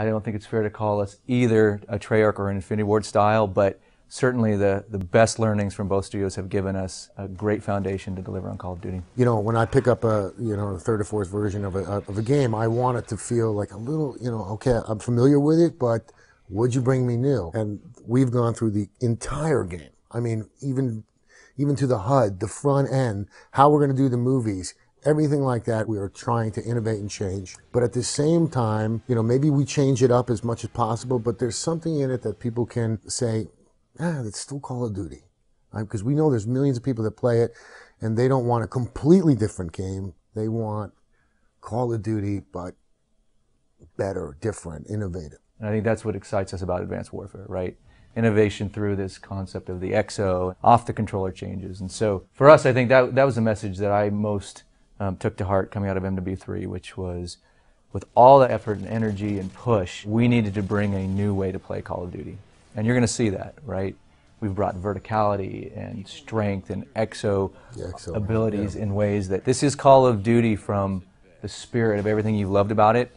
I don't think it's fair to call us either a Treyarch or an Infinity Ward style, but certainly the, the best learnings from both studios have given us a great foundation to deliver on Call of Duty. You know, when I pick up a you know third or fourth version of a of a game, I want it to feel like a little you know okay, I'm familiar with it, but would you bring me new? And we've gone through the entire game. I mean, even even to the HUD, the front end, how we're going to do the movies, everything like that. We are trying to innovate and change. But at the same time, you know, maybe we change it up as much as possible, but there's something in it that people can say, ah, it's still Call of Duty. Because right? we know there's millions of people that play it and they don't want a completely different game. They want Call of Duty, but better, different, innovative. And I think that's what excites us about Advanced Warfare, right? Innovation through this concept of the exo off the controller changes. And so for us, I think that, that was the message that I most um, took to heart coming out of MW3, which was with all the effort and energy and push, we needed to bring a new way to play Call of Duty. And you're going to see that, right? We've brought verticality and strength and exo, exo abilities yeah. in ways that this is Call of Duty from the spirit of everything you loved about it,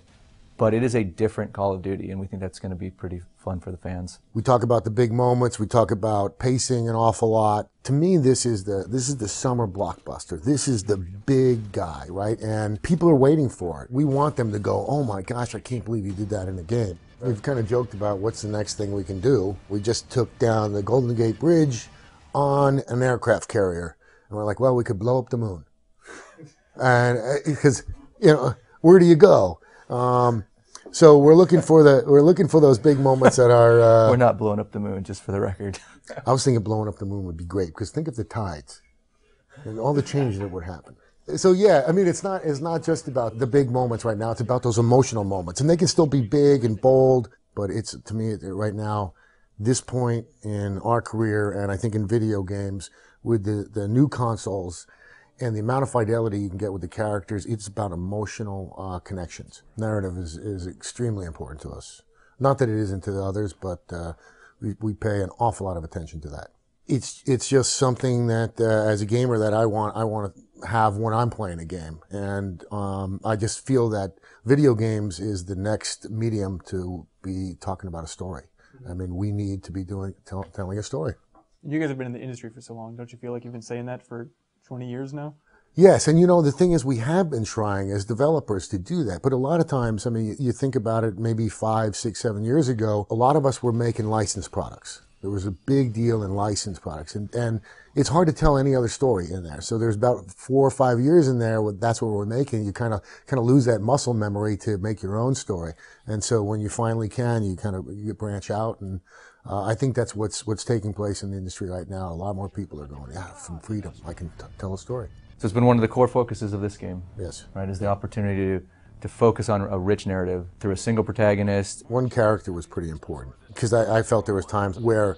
but it is a different Call of Duty, and we think that's going to be pretty fun for the fans. We talk about the big moments. We talk about pacing an awful lot. To me, this is the this is the summer blockbuster. This is the big guy, right? And people are waiting for it. We want them to go, "Oh my gosh, I can't believe you did that in a game." We've kind of joked about what's the next thing we can do. We just took down the Golden Gate Bridge on an aircraft carrier, and we're like, "Well, we could blow up the moon." and because uh, you know, where do you go? Um, so we're looking for the we're looking for those big moments that are. Uh, we're not blowing up the moon, just for the record. I was thinking blowing up the moon would be great because think of the tides and all the changes that would happen. So yeah, I mean, it's not it's not just about the big moments right now. It's about those emotional moments, and they can still be big and bold. But it's to me right now, this point in our career, and I think in video games with the the new consoles and the amount of fidelity you can get with the characters, it's about emotional uh, connections. Narrative is, is extremely important to us. Not that it isn't to the others, but uh, we, we pay an awful lot of attention to that. It's it's just something that uh, as a gamer that I want I want to have when I'm playing a game, and um, I just feel that video games is the next medium to be talking about a story. I mean, we need to be doing tell, telling a story. You guys have been in the industry for so long. Don't you feel like you've been saying that for 20 years now? Yes, and you know the thing is, we have been trying as developers to do that, but a lot of times, I mean, you think about it, maybe five, six, seven years ago, a lot of us were making licensed products. There was a big deal in licensed products, and, and it's hard to tell any other story in there. So there's about four or five years in there. That's what we're making. You kind of kind of lose that muscle memory to make your own story, and so when you finally can, you kind of you branch out and uh, I think that's what's what's taking place in the industry right now. A lot more people are going, yeah, from freedom, I can t- tell a story. So it's been one of the core focuses of this game. Yes. Right, is the opportunity to, to focus on a rich narrative through a single protagonist. One character was pretty important because I, I, felt there was times where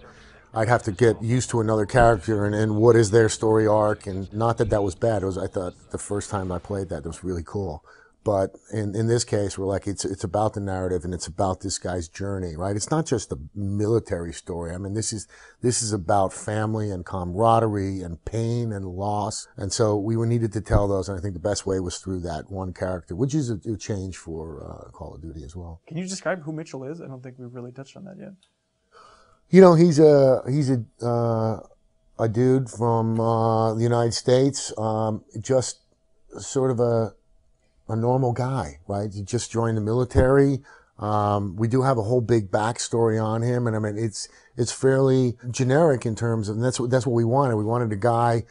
I'd have to get used to another character and, and what is their story arc, and not that that was bad. It was I thought the first time I played that, it was really cool. But in, in this case, we're like, it's, it's about the narrative and it's about this guy's journey, right? It's not just a military story. I mean, this is, this is about family and camaraderie and pain and loss. And so we were needed to tell those. And I think the best way was through that one character, which is a, a change for uh, Call of Duty as well. Can you describe who Mitchell is? I don't think we've really touched on that yet. You know, he's a, he's a, uh, a dude from uh, the United States, um, just sort of a, a normal guy, right? He just joined the military. Um, we do have a whole big backstory on him, and I mean it's it's fairly generic in terms of that's what that's what we wanted. We wanted a guy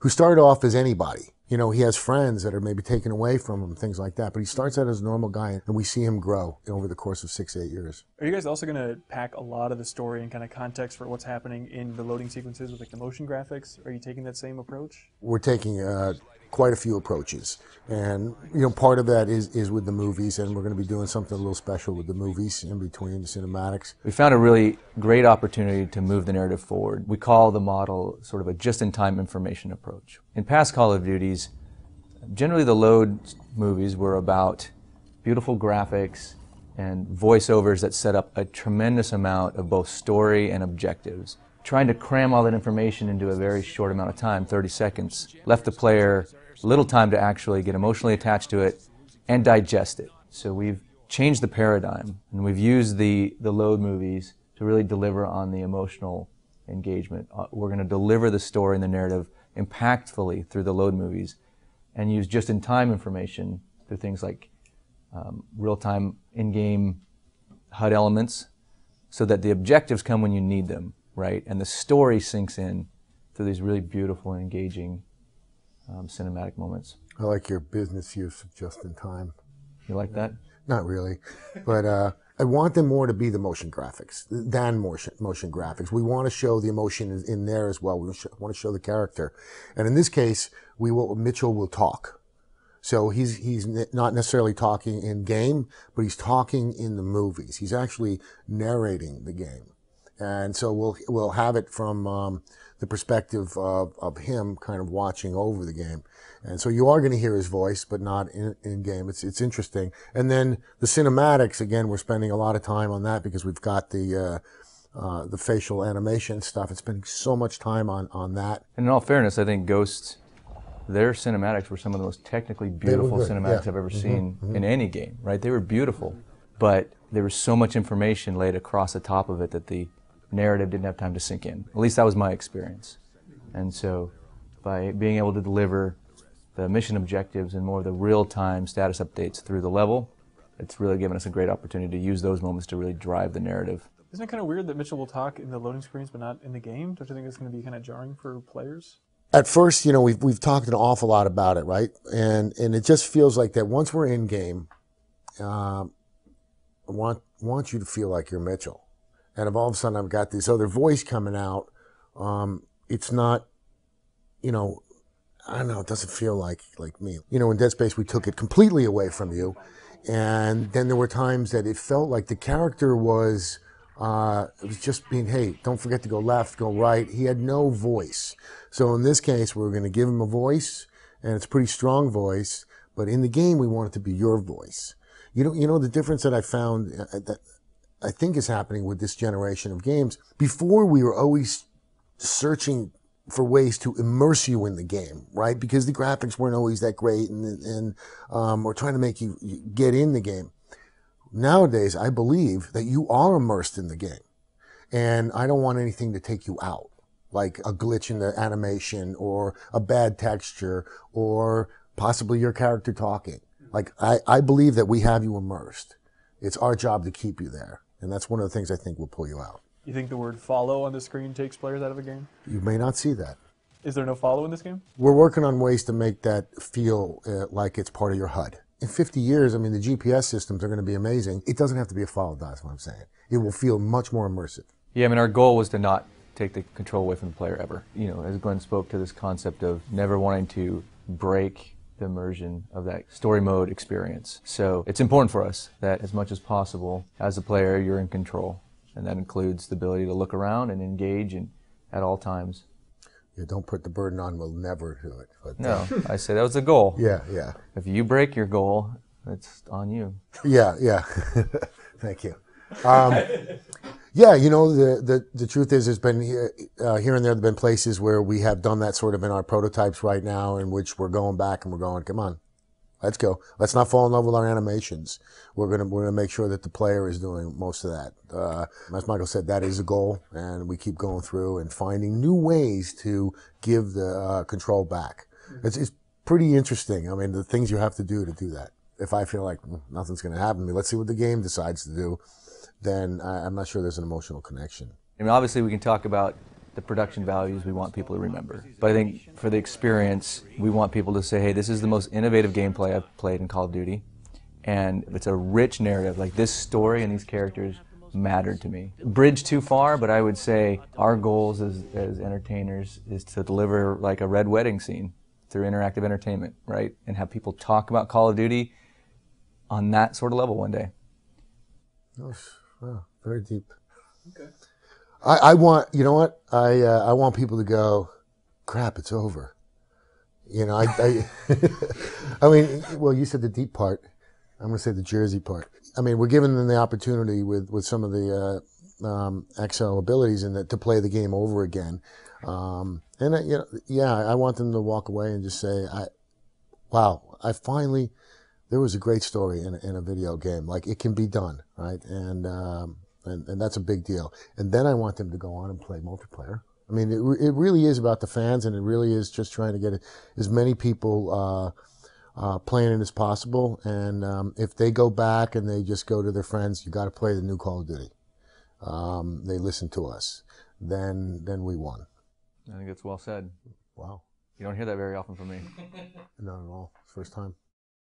who started off as anybody. You know, he has friends that are maybe taken away from him, things like that. But he starts out as a normal guy, and we see him grow over the course of six, eight years. Are you guys also going to pack a lot of the story and kind of context for what's happening in the loading sequences with like the motion graphics? Are you taking that same approach? We're taking uh, quite a few approaches. And, you know, part of that is, is with the movies, and we're going to be doing something a little special with the movies in between the cinematics. We found a really great opportunity to move the narrative forward. We call the model sort of a just-in-time information approach. In past Call of Duties, generally the load movies were about beautiful graphics and voiceovers that set up a tremendous amount of both story and objectives trying to cram all that information into a very short amount of time, 30 seconds, left the player little time to actually get emotionally attached to it and digest it. So we've changed the paradigm, and we've used the the load movies to really deliver on the emotional engagement. Uh, we're going to deliver the story and the narrative impactfully through the load movies, and use just-in-time information through things like um, real-time in-game HUD elements, so that the objectives come when you need them, right? And the story sinks in through these really beautiful and engaging um, cinematic moments. I like your business use of just in time. You like that? Not really, but uh, I want them more to be the motion graphics than motion, motion graphics. We want to show the emotion in, there as well. We want to show the character, and in this case, we will Mitchell will talk. So he's he's not necessarily talking in game, but he's talking in the movies. He's actually narrating the game, and so we'll we'll have it from um, the perspective of, of him kind of watching over the game. And so you are going to hear his voice, but not in, in game. It's, it's interesting. And then the cinematics, again, we're spending a lot of time on that because we've got the, uh, uh, the facial animation stuff. It's spending so much time on, on that. And in all fairness, I think Ghosts, their cinematics were some of the most technically beautiful cinematics yeah. I've ever mm-hmm, seen mm-hmm. in any game, right? They were beautiful, but there was so much information laid across the top of it that the narrative didn't have time to sink in. At least that was my experience. And so by being able to deliver the mission objectives and more of the real-time status updates through the level, it's really given us a great opportunity to use those moments to really drive the narrative. Isn't it kind of weird that Mitchell will talk in the loading screens but not in the game? Don't you think it's going to be kind of jarring for players? At first, you know, we've, we've talked an awful lot about it, right? And and it just feels like that once we're in game, uh, I want want you to feel like you're Mitchell. And if all of a sudden I've got this other voice coming out, um, it's not, you know, I don't know, it doesn't feel like like me. You know, in Dead Space we took it completely away from you. And then there were times that it felt like the character was uh, it was just being, hey, don't forget to go left, go right. He had no voice. So in this case, we're going to give him a voice, and it's a pretty strong voice. But in the game, we want it to be your voice. You know, you know the difference that I found uh, that I think is happening with this generation of games. Before, we were always searching for ways to immerse you in the game, right? Because the graphics weren't always that great, and and um, we're trying to make you get in the game. Nowadays, I believe that you are immersed in the game, and I don't want anything to take you out, like a glitch in the animation or a bad texture or possibly your character talking. Like I, I believe that we have you immersed. It's our job to keep you there, and that's one of the things I think will pull you out. You think the word follow on the screen takes players out of a game? You may not see that. Is there no follow in this game? We're working on ways to make that feel uh, like it's part of your HUD. In 50 years, I mean, the GPS systems are going to be amazing. It doesn't have to be a follow die, is what I'm saying. It will feel much more immersive. Yeah, I mean, our goal was to not take the control away from the player ever. You know, as Glen spoke to this concept of never wanting to break the immersion of that story mode experience. So it's important for us that as much as possible, as a player, you're in control and that includes the ability to look around and engage in, at all times. Yeah, don't put the burden on. We'll never do it. But, no, I say that was the goal. Yeah, yeah. If you break your goal, it's on you. Yeah, yeah. Thank you. Um, yeah, you know the, the the truth is, there's been here, uh, here and there have been places where we have done that sort of in our prototypes right now, in which we're going back and we're going, come on, Let's go. Let's not fall in love with our animations. We're gonna we're gonna make sure that the player is doing most of that. Uh, as Michael said, that is a goal, and we keep going through and finding new ways to give the uh, control back. It's, it's pretty interesting. I mean, the things you have to do to do that. If I feel like mm, nothing's gonna happen to me, let's see what the game decides to do. Then I, I'm not sure there's an emotional connection. I mean, obviously, we can talk about the production values we want people to remember. But I think for the experience, we want people to say, hey, this is the most innovative gameplay I've played in Call of Duty. And it's a rich narrative. Like this story and these characters mattered to me. Bridge too far, but I would say our goals as, as entertainers is to deliver like a red wedding scene through interactive entertainment, right? And have people talk about Call of Duty on that sort of level one day. Oh, wow, very deep. Okay. I, I want, you know what? I uh, I want people to go, crap, it's over. You know, I, I, I mean, well, you said the deep part. I'm going to say the Jersey part. I mean, we're giving them the opportunity with, with some of the uh, um, exo abilities and to play the game over again. Um, and, uh, you know, yeah, I want them to walk away and just say, I, wow, I finally, there was a great story in, a- in a video game. Like it can be done, right? And, um, and, and that's a big deal. And then I want them to go on and play multiplayer. I mean, it, it really is about the fans and it really is just trying to get as many people, uh, uh, playing it as possible. And, um, if they go back and they just go to their friends, you got to play the new Call of Duty. Um, they listen to us. Then, then we won. I think that's well said. Wow. You don't hear that very often from me. Not at all. First time.